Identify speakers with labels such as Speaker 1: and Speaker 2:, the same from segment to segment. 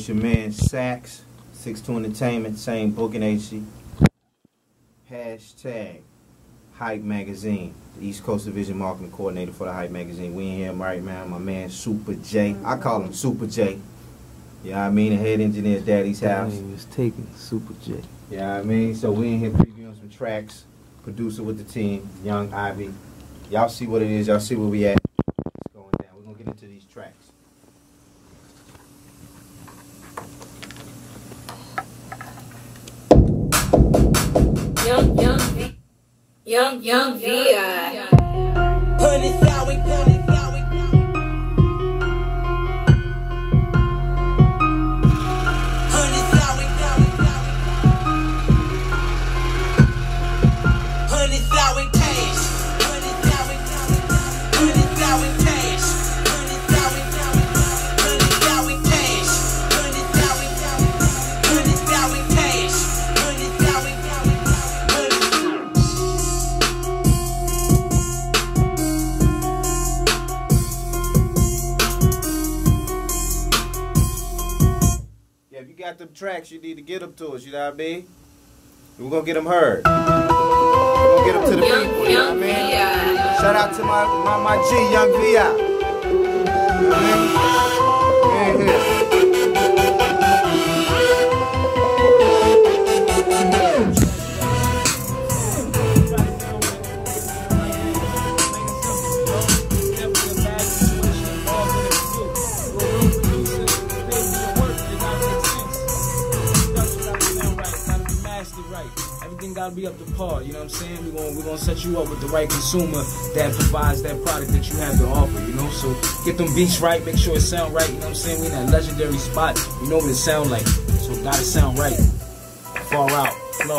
Speaker 1: It's your man Saxx, 62 Entertainment, same booking agency. Hashtag Hype Magazine, the East Coast Division Marketing Coordinator for the Hype Magazine. We in here right now, my man Super J. I call him Super J. You know what I mean? The head engineer at Daddy's house.
Speaker 2: name is taken, Super J.
Speaker 1: You know what I mean? So we in here previewing some tracks. Producer with the team, Young Ivy. Y'all see what it is. Y'all see where we at.
Speaker 3: Young, young, VI.
Speaker 4: Honey sour, honey
Speaker 1: you got them tracks, you need to get them to us. You know what I mean? We're gonna get them heard. We're gonna get them to the
Speaker 3: Young,
Speaker 1: people. You know what I mean?
Speaker 3: VI.
Speaker 1: Shout out to my my, my G, Yung Vi. You know what I mean? Yeah, yeah.
Speaker 5: Everything gotta be up to par, you know what I'm saying? We're gonna, we're gonna set you up with the right consumer that provides that product that you have to offer, you know? So get them beats right, make sure it sound right, you know what I'm saying? We in that legendary spot, you know what it sound like. So it gotta sound right. Far out, flow.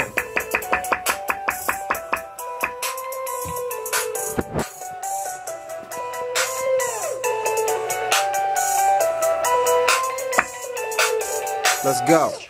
Speaker 1: Let's go.